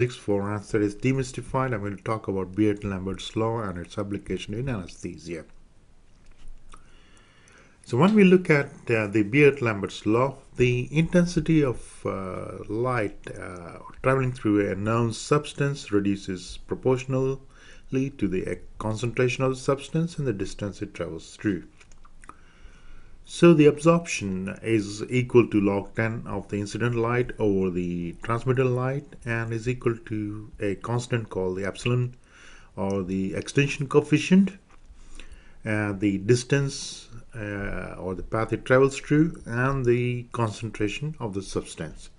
for answer is demystified. I'm going to talk about Beer-Lambert's law and its application in anesthesia. So when we look at uh, the Beer-Lambert's law, the intensity of uh, light uh, traveling through a known substance reduces proportionally to the concentration of the substance and the distance it travels through. So the absorption is equal to log 10 of the incident light over the transmitted light and is equal to a constant called the epsilon or the extinction coefficient and the distance uh, or the path it travels through and the concentration of the substance.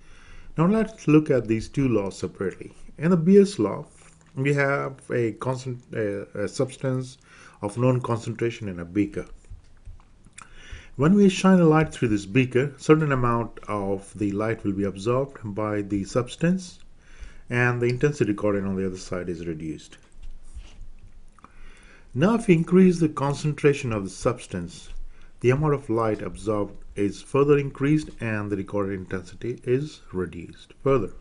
Now let's look at these two laws separately. In the Beer's law, we have a, constant, uh, a substance of known concentration in a beaker. When we shine a light through this beaker, certain amount of the light will be absorbed by the substance and the intensity recorded on the other side is reduced. Now if we increase the concentration of the substance, the amount of light absorbed is further increased and the recorded intensity is reduced further.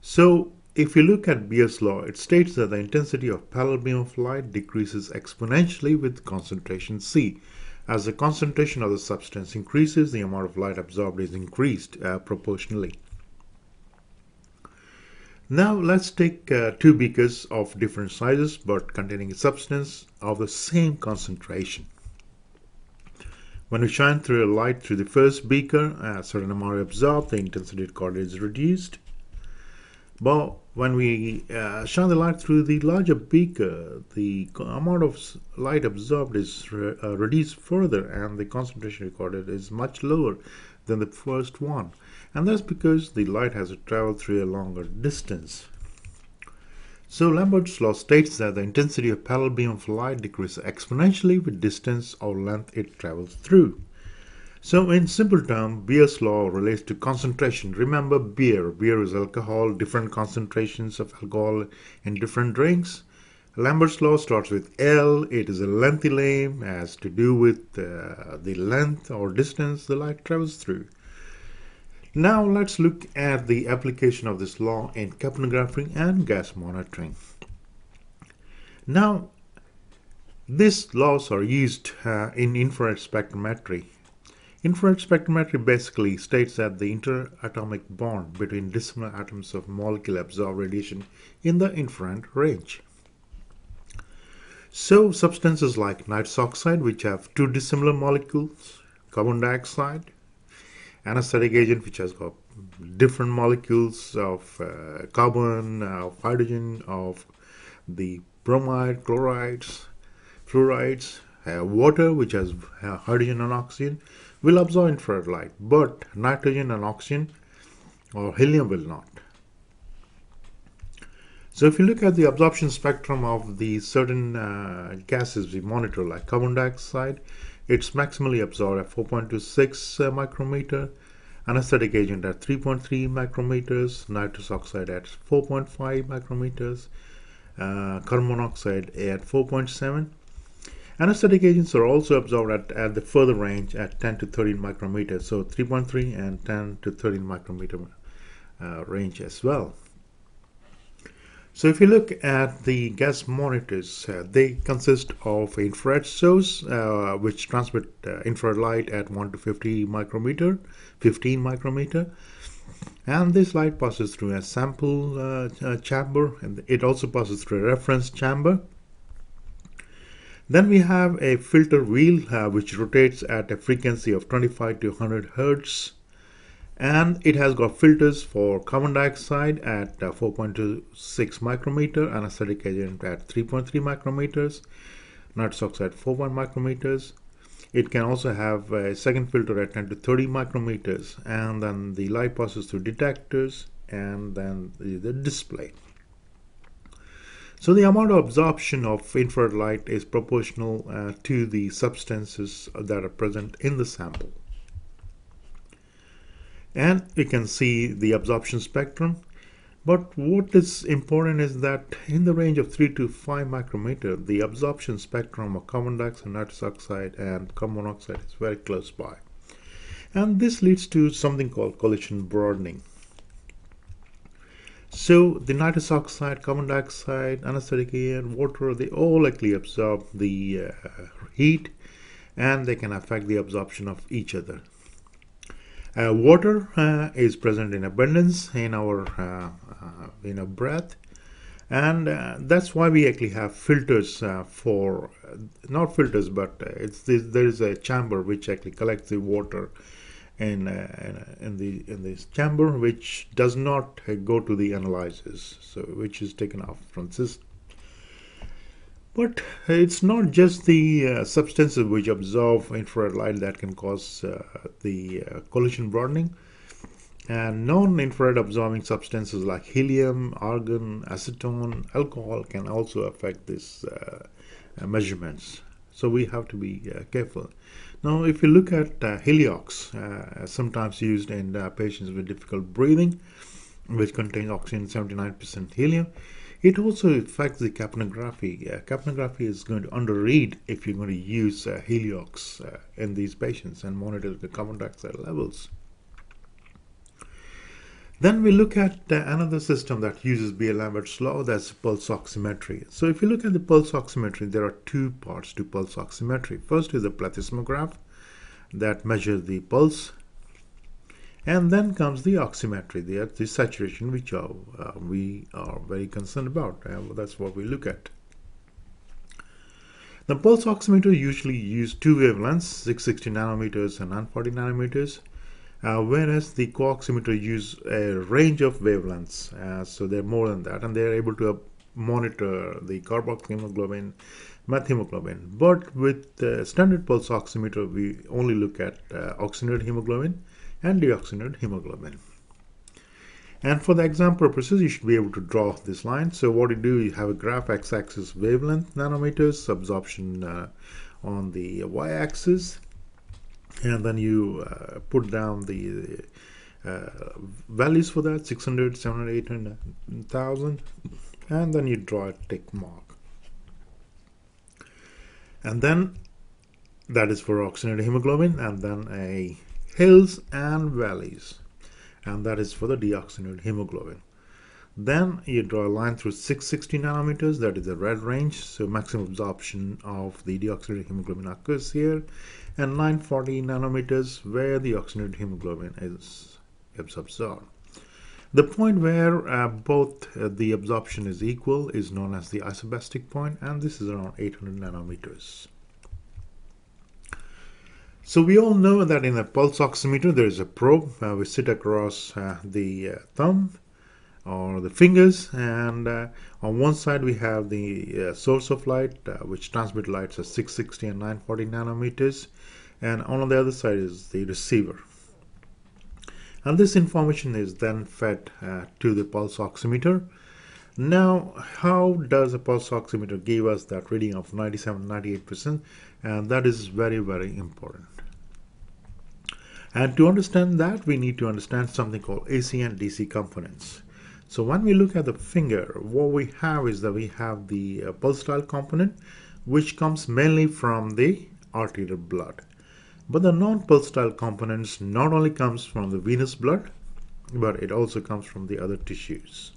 So if you look at Beer's law, it states that the intensity of parallel beam of light decreases exponentially with concentration C. As the concentration of the substance increases, the amount of light absorbed is increased uh, proportionally. Now let's take uh, two beakers of different sizes but containing a substance of the same concentration. When we shine through a light through the first beaker, a certain amount is absorbed, the intensity recorded is reduced. But when we uh, shine the light through the larger beaker, the amount of light absorbed is re uh, reduced further and the concentration recorded is much lower than the first one. And that's because the light has to travel through a longer distance. So Lambert's law states that the intensity of parallel beam of light decreases exponentially with distance or length it travels through. So in simple term, Beer's law relates to concentration. Remember beer. Beer is alcohol, different concentrations of alcohol in different drinks. Lambert's law starts with L. It is a lengthy name, has to do with uh, the length or distance the light travels through. Now let's look at the application of this law in capnography and gas monitoring. Now, these laws are used uh, in infrared spectrometry Infrared spectrometry basically states that the interatomic bond between dissimilar atoms of molecule absorb radiation in the infrared range. So substances like nitrous oxide which have two dissimilar molecules, carbon dioxide, anesthetic agent which has got different molecules of uh, carbon, of hydrogen, of the bromide, chlorides, fluorides, uh, water which has uh, hydrogen and oxygen will absorb infrared light, but nitrogen and oxygen or helium will not. So if you look at the absorption spectrum of the certain uh, gases we monitor like carbon dioxide, it's maximally absorbed at 4.26 uh, micrometer, anesthetic agent at 3.3 micrometers, nitrous oxide at 4.5 micrometers, uh, carbon monoxide at 4.7 Anesthetic agents are also absorbed at, at the further range at 10 to 13 micrometers, so 3.3 and 10 to 13 micrometer uh, range as well. So if you look at the gas monitors, uh, they consist of infrared source, uh, which transmit uh, infrared light at 1 to 50 micrometer, 15 micrometer. And this light passes through a sample uh, chamber, and it also passes through a reference chamber then we have a filter wheel uh, which rotates at a frequency of 25 to 100 Hertz and it has got filters for carbon dioxide at uh, 4.26 micrometer, anesthetic agent at 3.3 micrometers, nitrous oxide 4.1 micrometers. It can also have a second filter at 10 to 30 micrometers and then the light passes through detectors and then the, the display. So the amount of absorption of infrared light is proportional uh, to the substances that are present in the sample. And we can see the absorption spectrum. But what is important is that in the range of 3 to 5 micrometer, the absorption spectrum of carbon dioxide, nitrous oxide, and carbon monoxide is very close by. And this leads to something called collision broadening. So the nitrous oxide, carbon dioxide, anesthetic air, water, they all likely absorb the uh, heat and they can affect the absorption of each other. Uh, water uh, is present in abundance in our uh, uh, in our breath, and uh, that's why we actually have filters for not filters, but it's this, there is a chamber which actually collects the water in, in the in this chamber, which does not go to the analyzers, so which is taken off from this but it's not just the uh, substances which absorb infrared light that can cause uh, the uh, collision broadening. And non-infrared absorbing substances like helium, argon, acetone, alcohol can also affect these uh, uh, measurements. So we have to be uh, careful. Now, if you look at Heliox, sometimes used in patients with difficult breathing, which contains oxygen 79% helium, it also affects the capnography. Uh, capnography is going to underread if you're going to use uh, Heliox uh, in these patients and monitor the carbon dioxide levels. Then we look at another system that uses Beer-Lambert's law, that's pulse oximetry. So if you look at the pulse oximetry, there are two parts to pulse oximetry. First is the plethysmograph that measures the pulse and then comes the oximetry, the, the saturation, which are, uh, we are very concerned about. Uh, that's what we look at. The pulse oximeter usually use two wavelengths, 660 nanometers and 940 nanometers, uh, whereas the co-oximeter use a range of wavelengths, uh, so they're more than that, and they're able to uh, monitor the carboxyhemoglobin, methemoglobin. But with the standard pulse oximeter, we only look at uh, oxygenated hemoglobin, and deoxygenated hemoglobin. And for the exam purposes, you should be able to draw this line. So what you do, you have a graph x-axis wavelength nanometers, absorption uh, on the y-axis, and then you uh, put down the uh, values for that, 600, 700, 800, 1000, and then you draw a tick mark. And then that is for oxygenated hemoglobin, and then a hills and valleys. And that is for the deoxygenated hemoglobin then you draw a line through 660 nanometers that is the red range so maximum absorption of the deoxygenated hemoglobin occurs here. And 940 nanometers where the oxygenated hemoglobin is absorbed. The point where uh, both uh, the absorption is equal is known as the isosbestic point and this is around 800 nanometers. So we all know that in a pulse oximeter there is a probe uh, which sit across uh, the uh, thumb or the fingers and uh, on one side we have the uh, source of light uh, which transmit lights at 660 and 940 nanometers and on the other side is the receiver. And this information is then fed to the pulse oximeter. Now how does a pulse oximeter give us that reading of 97 98 percent? And that is very very important. And to understand that, we need to understand something called AC and DC components. So when we look at the finger, what we have is that we have the uh, pulsatile component, which comes mainly from the arterial blood. But the non-pulsatile components not only comes from the venous blood, but it also comes from the other tissues.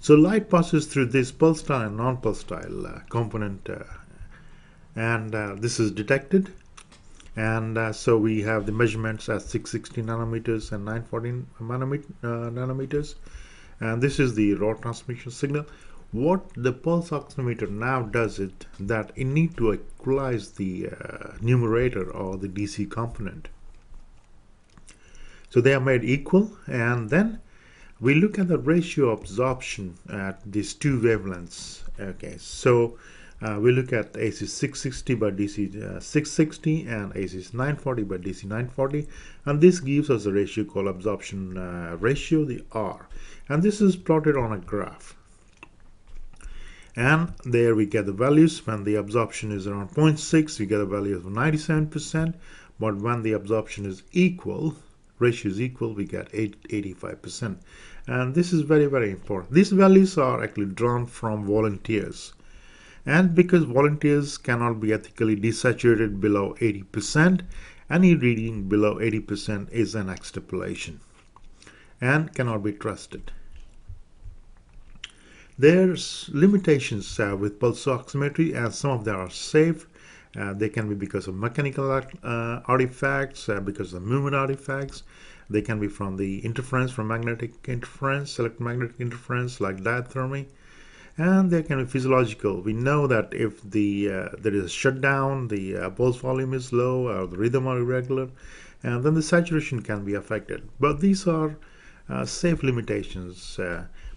So light passes through this pulsatile and non-pulsatile uh, component uh, and uh, this is detected and uh, so we have the measurements at 660 nanometers and 940 uh, nanometers. And this is the raw transmission signal. What the pulse oximeter now does it that it need to equalize the uh, numerator or the DC component. So they are made equal and then we look at the ratio absorption at these two wavelengths. Okay so uh, we look at AC 660 by DC uh, 660 and AC 940 by DC 940 and this gives us a ratio called absorption uh, ratio the R. And this is plotted on a graph. And there we get the values when the absorption is around 0.6 we get a value of 97% but when the absorption is equal ratio is equal we get 85% and this is very very important. These values are actually drawn from volunteers and because volunteers cannot be ethically desaturated below 80%, any reading below 80% is an extrapolation. and cannot be trusted. There's limitations uh, with pulse oximetry and some of them are safe. Uh, they can be because of mechanical uh, artifacts, uh, because of movement artifacts. They can be from the interference, from magnetic interference, electromagnetic interference like diathermy. And they can be physiological. We know that if the uh, there is a shutdown, the uh, pulse volume is low or the rhythm are irregular, and then the saturation can be affected. But these are safe limitations.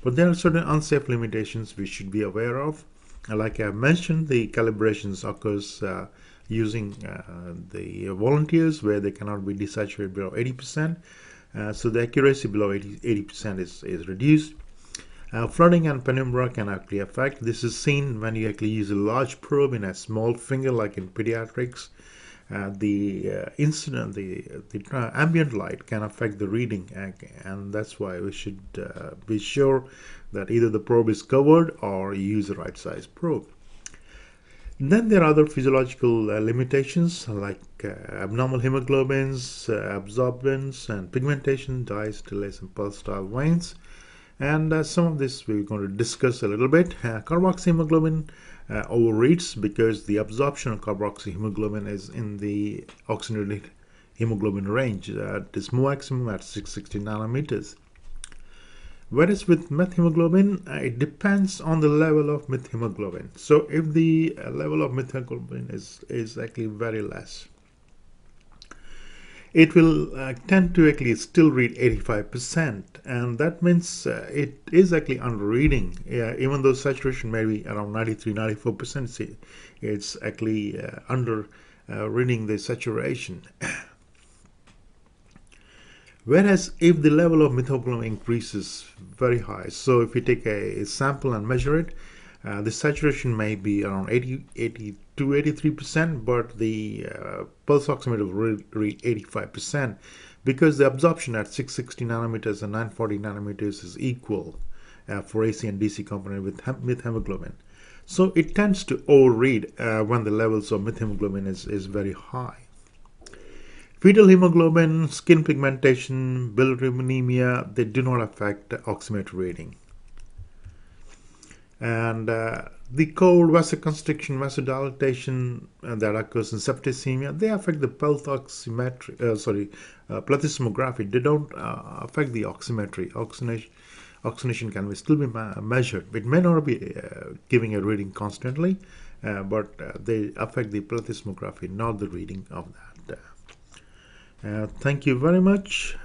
But there are certain unsafe limitations we should be aware of. Like I mentioned, the calibrations occurs uh, using uh, the volunteers where they cannot be desaturated below 80%. Uh, so the accuracy below 80, percent is, is reduced. Uh, flooding and penumbra can actually affect. This is seen when you actually use a large probe in a small finger, like in pediatrics, uh, the uh, incident, the, the ambient light can affect the reading, and that's why we should uh, be sure that either the probe is covered or use the right size probe. Then there are other physiological uh, limitations like uh, abnormal hemoglobins, uh, absorbance, and pigmentation, dyes, delays, and pulsatile veins. And some of this we're going to discuss a little bit. carboxyhemoglobin uh, overreads because the absorption of carboxyhemoglobin is in the oxygenated hemoglobin range at its maximum at 660 nanometers. Whereas with methemoglobin, uh, it depends on the level of methemoglobin. So if the uh, level of methemoglobin is, is actually very less, it will uh, tend to actually still read 85% and that means uh, it is actually under reading even though saturation may be around 93 94% it's actually uh, under uh, reading the saturation. Whereas if the level of methemoglobin increases very high so if you take a sample and measure it uh, the saturation may be around 80, 80 to 83%, but the uh, pulse oximeter will read 85% because the absorption at 660 nanometers and 940 nanometers is equal uh, for AC and DC component with methemoglobin. So it tends to overread uh, when the levels of methemoglobin is, is very high. Fetal hemoglobin, skin pigmentation, bilirubinemia, they do not affect oximeter reading and uh, the cold vasoconstriction, vasodilatation uh, that occurs in septicemia, they affect the pulse oximetry, uh, sorry, uh, plethysmography. They don't uh, affect the oximetry. Oxygenation, oxygenation can be still be measured. It may not be uh, giving a reading constantly, but they affect the plethysmography, not the reading of that. thank you very much.